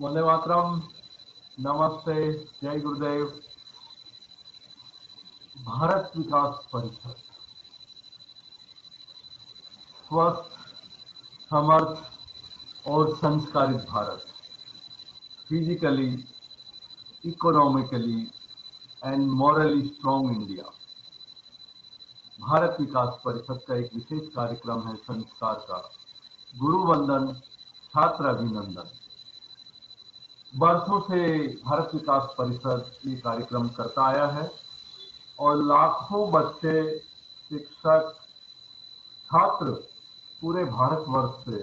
वंदे नमस्ते जय गुरुदेव भारत विकास परिषद स्वस्थ समर्थ और संस्कारित Bharat physically economically and morally strong India Bharat Vikas Parishad का एक विशेष कार्यक्रम है संस्कार का. गुरु वंदन छात्र अभिनंदन. वर्षों से भारत विकास परिषद ये कार्यक्रम करता आया है और लाखों बच्चे, शिक्षक, छात्र पूरे भारतवर्ष से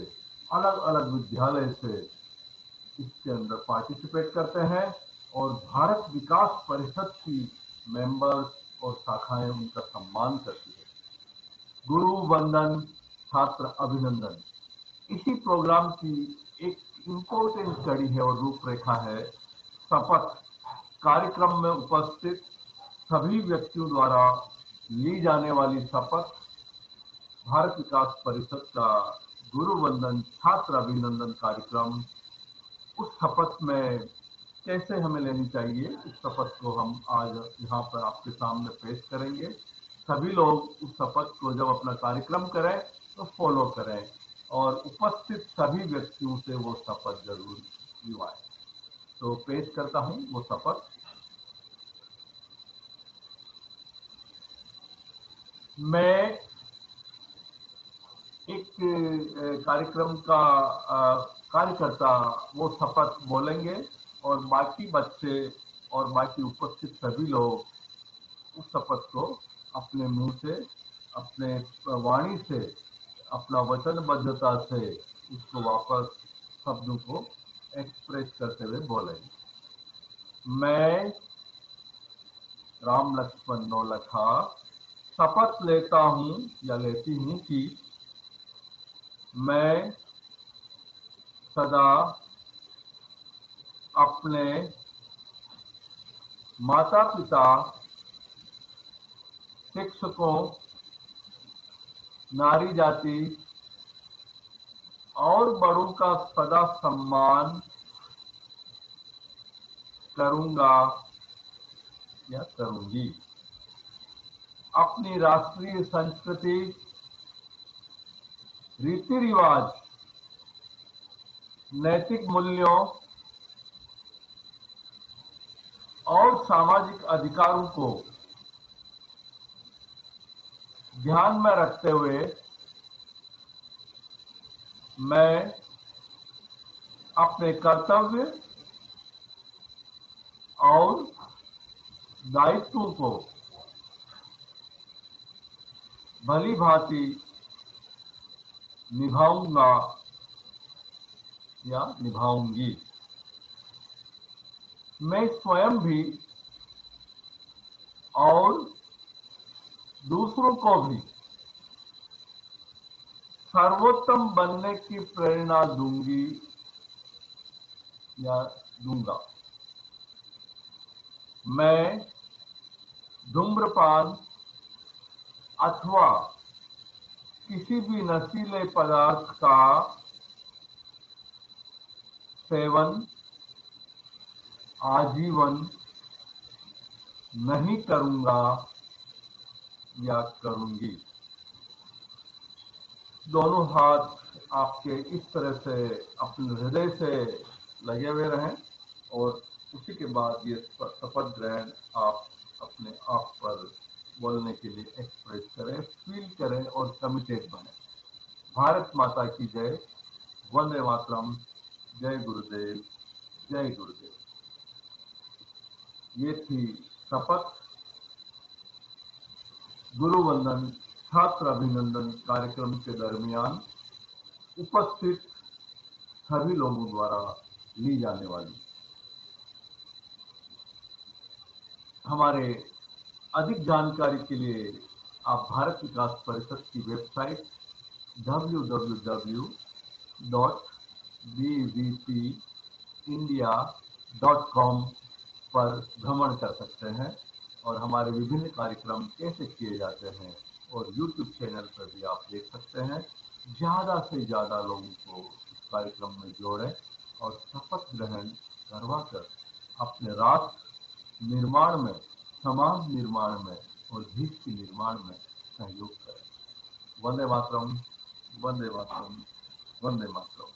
अलग अलग विद्यालय से इसके अंदर पार्टिसिपेट करते हैं और भारत विकास परिषद की मेंबर्स और शाखाएँ उनका सम्मान करती है। गुरु वंदन, छात्र अभिनंदन। इसी प्रोग्राम की एक इम्पोर्टेंट कड़ी है और रूपरेखा है। शपथ कार्यक्रम में उपस्थित सभी व्यक्तियों द्वारा ली जाने वाली शपथ भारत विकास परिषद का गुरु वंदन छात्र अभिनंदन कार्यक्रम, उस शपथ में कैसे हमें लेनी चाहिए, उस शपथ को हम आज यहाँ पर आपके सामने पेश करेंगे। सभी लोग उस शपथ को जब अपना कार्यक्रम करें तो फॉलो करें। और उपस्थित सभी व्यक्तियों से वो शपथ ज़रूर लिवाए तो पेश करता हूँ वो शपथ। मैं एक कार्यक्रम का कार्यकर्ता वो शपथ बोलेंगे और बाकी बच्चे और बाकी उपस्थित सभी लोग उस शपथ को अपने मुँह से, अपने वाणी से अपना वचनबद्धता से उसको वापस शब्दों को एक्सप्रेस करते हुए बोलेंगे मैं राम लक्ष्मण नौलखा, शपथ लेता हूँ, या लेती हूँ कि मैं सदा अपने माता पिता शिक्षकों नारी जाति और बड़ों का सदा सम्मान करूँगा, या करूँगी। अपनी राष्ट्रीय संस्कृति रीति रिवाज नैतिक मूल्यों और सामाजिक अधिकारों को ध्यान में रखते हुए मैं अपने कर्तव्य और दायित्वों को भली भांति निभाऊँगा या निभाऊँगी। मैं स्वयं भी और दूसरों को भी सर्वोत्तम बनने की प्रेरणा दूँगी या दूँगा। मैं धूम्रपान अथवा किसी भी नशीले पदार्थ का सेवन, आजीवन नहीं करूँगा। या करूँगी। दोनों हाथ आपके इस तरह से अपने हृदय से लगे हुए रहें और उसी के बाद ये शपथ ग्रहण आप अपने आप पर बोलने के लिए एक्सप्रेस करें फील करें और कमिटेड बने। भारत माता की जय। वंदे मातरम। जय गुरुदेव। जय गुरुदेव। ये थी शपथ। गुरु वंदन छात्र अभिनंदन कार्यक्रम के दरमियान उपस्थित सभी लोगों द्वारा ली जाने वाली हमारे अधिक जानकारी के लिए आप भारत विकास परिषद की वेबसाइट www.bvpindia.com पर भ्रमण कर सकते हैं। और हमारे विभिन्न कार्यक्रम कैसे किए जाते हैं और YouTube चैनल पर भी आप देख सकते हैं। ज़्यादा से ज़्यादा लोगों को इस कार्यक्रम में जोड़ें और शपथ ग्रहण करवा कर अपने राष्ट्र निर्माण में, समाज निर्माण में और देश के निर्माण में सहयोग करें। वंदे मातरम वंदे मातरम वंदे मातरम।